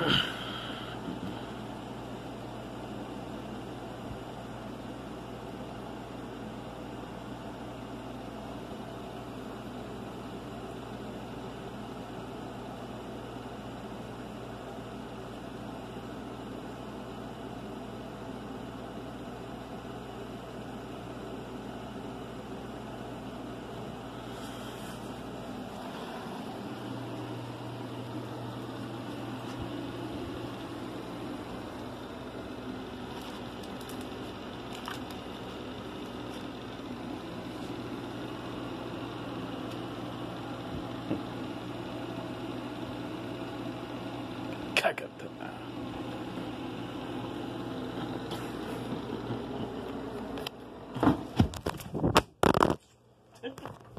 Ugh. かかったな。